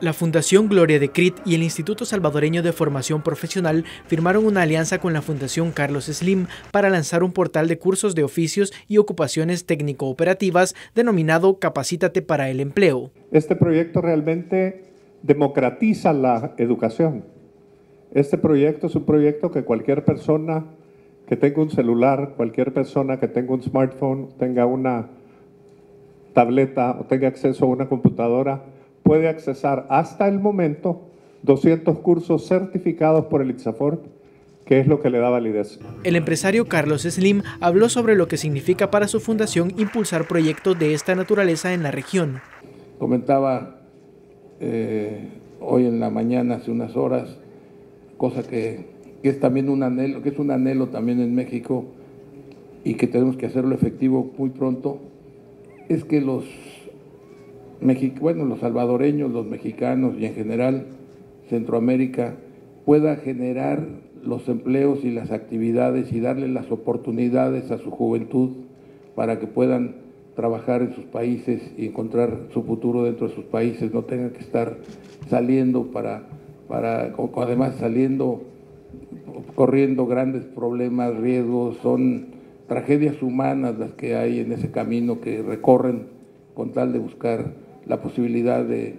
La Fundación Gloria de Crit y el Instituto Salvadoreño de Formación Profesional firmaron una alianza con la Fundación Carlos Slim para lanzar un portal de cursos de oficios y ocupaciones técnico-operativas denominado Capacítate para el Empleo. Este proyecto realmente democratiza la educación. Este proyecto es un proyecto que cualquier persona que tenga un celular, cualquier persona que tenga un smartphone, tenga una tableta o tenga acceso a una computadora, puede accesar hasta el momento 200 cursos certificados por el ITSAFORT, que es lo que le da validez. El empresario Carlos Slim habló sobre lo que significa para su fundación impulsar proyectos de esta naturaleza en la región. Comentaba eh, hoy en la mañana, hace unas horas, cosa que, que es también un anhelo, que es un anhelo también en México y que tenemos que hacerlo efectivo muy pronto, es que los bueno, los salvadoreños, los mexicanos y en general Centroamérica pueda generar los empleos y las actividades y darle las oportunidades a su juventud para que puedan trabajar en sus países y encontrar su futuro dentro de sus países, no tengan que estar saliendo para, para además saliendo, corriendo grandes problemas, riesgos, son tragedias humanas las que hay en ese camino que recorren con tal de buscar la posibilidad de,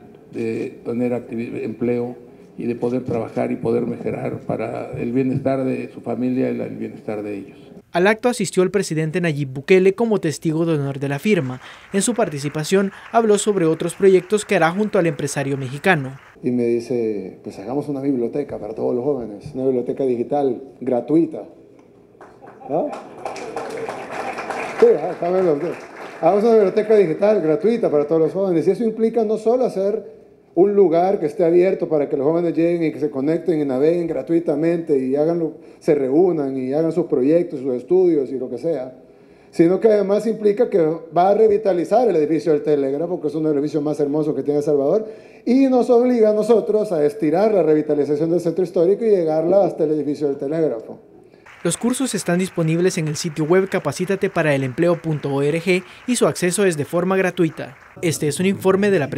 tener empleo y de poder trabajar y poder mejorar para el bienestar de su familia y el bienestar de ellos. Al acto asistió el presidente Nayib Bukele como testigo de honor de la firma. En su participación habló sobre otros proyectos que hará junto al empresario mexicano. Y me dice, pues hagamos una biblioteca para todos los jóvenes, una biblioteca digital gratuita. ¿Ah? Sí, ah, Hagamos una biblioteca digital gratuita para todos los jóvenes. Y eso implica no solo hacer un lugar que esté abierto para que los jóvenes lleguen y que se conecten y naveguen gratuitamente y hagan se reúnan y hagan sus proyectos, sus estudios y lo que sea, sino que además implica que va a revitalizar el edificio del Telégrafo, que es uno de los edificios más hermosos que tiene El Salvador, y nos obliga a nosotros a estirar la revitalización del centro histórico y llegarla hasta el edificio del Telégrafo. Los cursos están disponibles en el sitio web capacitateparaelempleo.org y su acceso es de forma gratuita. Este es un informe de la.